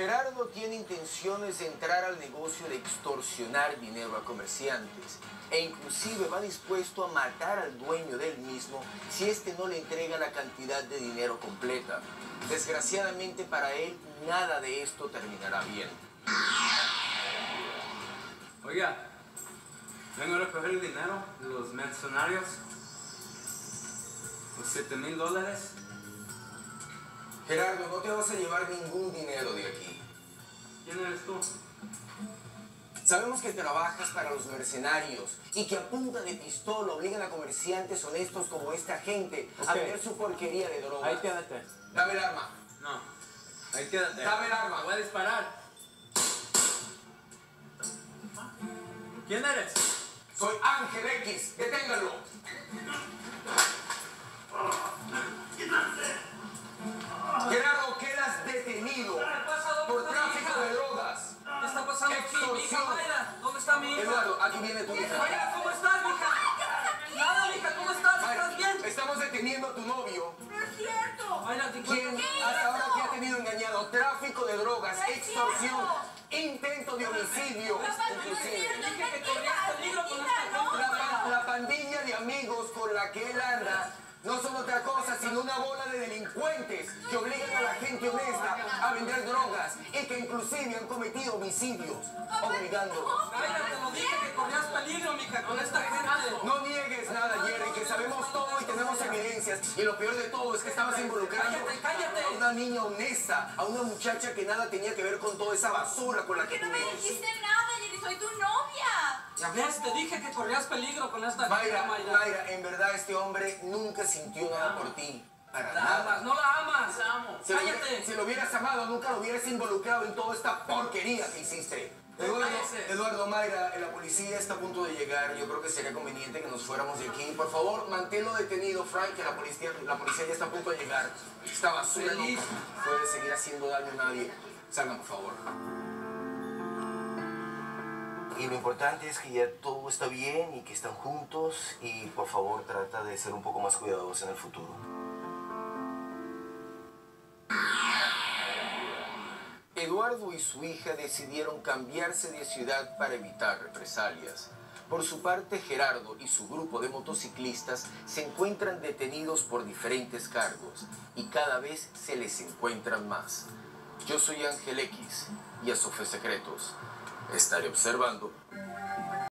Gerardo tiene intenciones de entrar al negocio de extorsionar dinero a comerciantes e inclusive va dispuesto a matar al dueño del mismo si éste no le entrega la cantidad de dinero completa. Desgraciadamente para él, nada de esto terminará bien. Oiga, vengo a recoger el dinero de los mercenarios. Los 7 mil dólares. Gerardo, no te vas a llevar ningún dinero de aquí. ¿Quién eres tú? Sabemos que trabajas para los mercenarios y que a punta de pistola obligan a comerciantes honestos como esta gente a vender su porquería de drogas. Ahí quédate. Dame el arma. No. Ahí quédate. Dame el arma. Voy a disparar. ¿Quién eres? Soy Ángel X. Deténganlo. Mayra, ¿dónde está mi hija? Eduardo, aquí viene tu hija. Mayra, ¿cómo estás, mija? Nada, mija, ¿cómo estás? ¿Estás bien? Estamos deteniendo a tu novio, No es cierto. Mayra, ¿te quien encuentras? hasta ahora te ha tenido engañado. Tráfico de drogas, extorsión, intento de homicidio, inclusive. Dije que corrías peligro con esta. La, pa- la pandilla de amigos con la que él anda no son sino una bola de delincuentes que obligan a la gente honesta a vender drogas y que inclusive han cometido homicidios obligando. Lo dije que corrías peligro, mija, con esta gente. No niegues nada, Jerry, que sabemos todo y tenemos evidencias. Y lo peor de todo es que estabas involucrando Cállate, cállate. a una niña honesta, a una muchacha que nada tenía que ver con toda esa basura con la que Que tú no me dijiste nada, soy tu novia. Ya ves, te dije que corrías peligro con esta Mayra, Mayra. Mayra, en verdad este hombre nunca sintió nada por ti. Para La nada. amas, no la amas. La amo. Si hubiera- Cállate. si lo hubieras amado, nunca lo hubieras involucrado en toda esta porquería que hiciste. Eduardo. Eduardo Mayra, la policía está a punto de llegar. Yo creo que sería conveniente que nos fuéramos de aquí. Por favor, manténlo detenido, Frank, que la policía, la policía ya está a punto de llegar. Esta basura no puede seguir haciendo daño a nadie. Salgan, por favor. Y lo importante es que ya todo está bien y que están juntos. Y por favor, trata de ser un poco más cuidadoso en el futuro. Eduardo y su hija decidieron cambiarse de ciudad para evitar represalias. Por su parte, Gerardo y su grupo de motociclistas se encuentran detenidos por diferentes cargos y cada vez se les encuentran más. Yo soy Ángel X y a Sofe Secretos estaré observando.